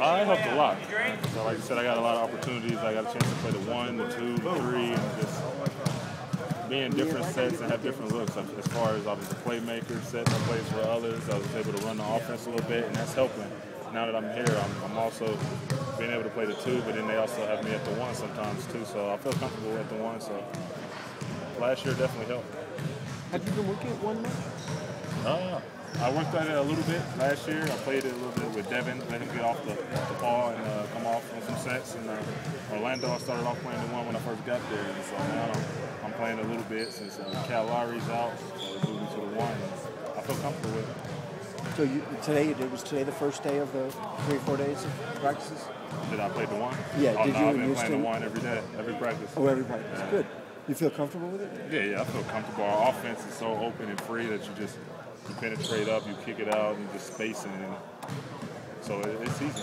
It helped a lot. So, like I said, I got a lot of opportunities. I got a chance to play the one, the two, the three, and just be in different sets and have different looks. As far as I was a playmaker, setting up plays for others, I was able to run the offense a little bit, and that's helping. Now that I'm here, I'm, I'm also being able to play the two, but then they also have me at the one sometimes too. So I feel comfortable at the one. So last year definitely helped. Have you been working at one much? Uh, I worked at it a little bit last year. I played it a little bit with Devin, let him get off the, off the ball and uh, come off on some sets. And uh, Orlando, I started off playing the one when I first got there. And so now I'm, I'm playing a little bit since uh, Kyle Lowry's out, so moving to the one. I feel comfortable with it. So you, today, it was today the first day of the three or four days of practices? Did I play the one? Yeah, oh, did no, you I've been in playing the one every day, every practice. Oh, every practice. Yeah. Good. You feel comfortable with it? Yeah, yeah, I feel comfortable. Our offense is so open and free that you just you penetrate up, you kick it out, and you just spacing, and so it, it's easy.